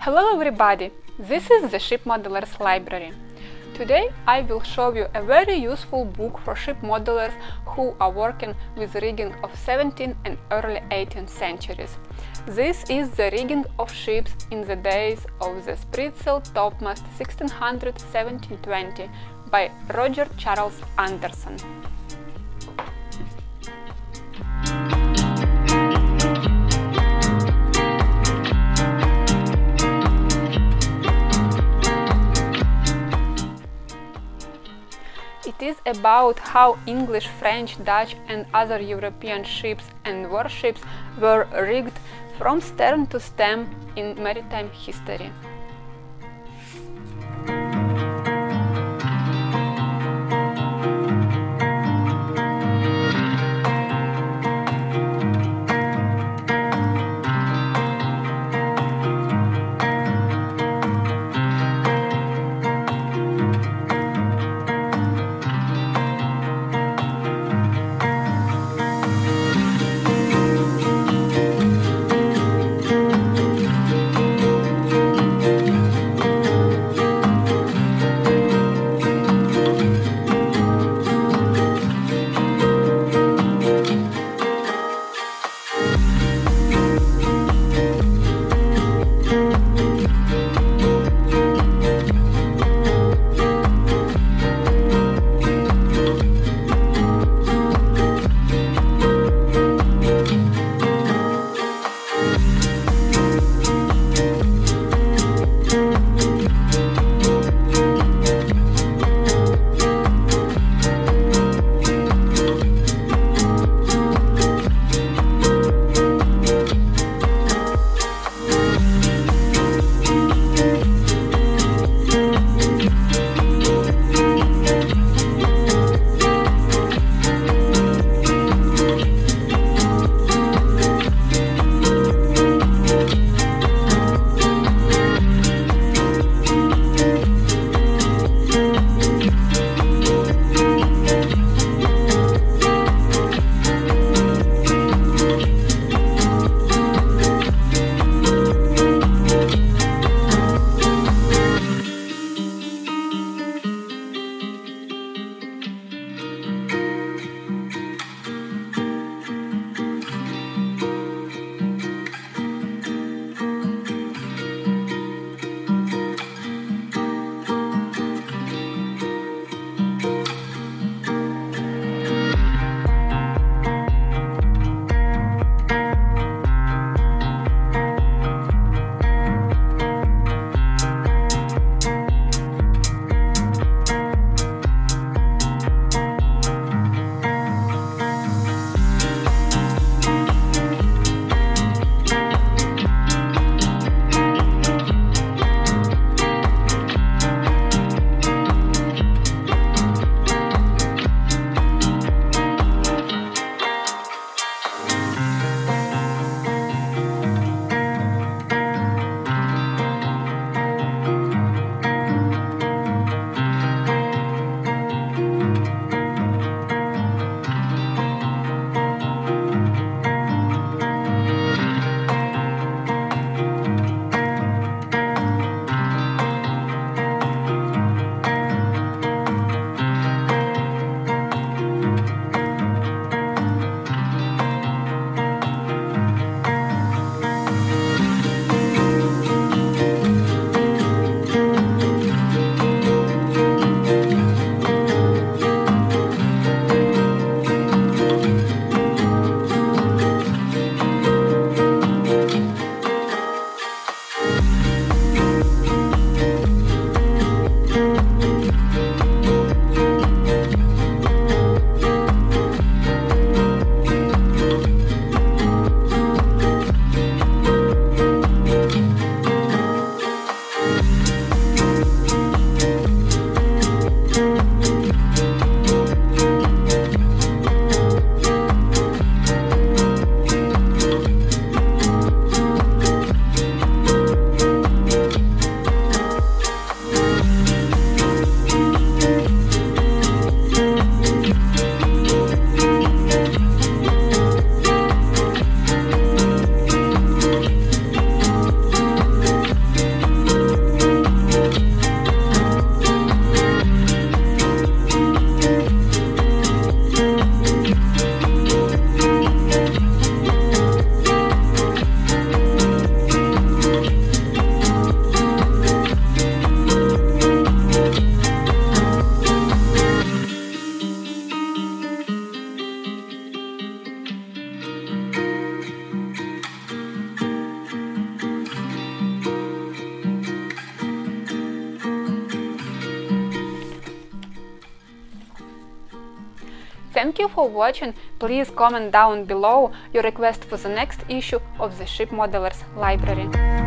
Hello everybody! This is the Ship Modelers Library. Today I will show you a very useful book for ship modelers who are working with rigging of 17th and early 18th centuries. This is the rigging of ships in the days of the spritsail topmast 1600-1720 by Roger Charles Anderson. About how English, French, Dutch and other European ships and warships were rigged from stern to stem in maritime history. Thank you for watching, please comment down below your request for the next issue of the Ship Modelers library.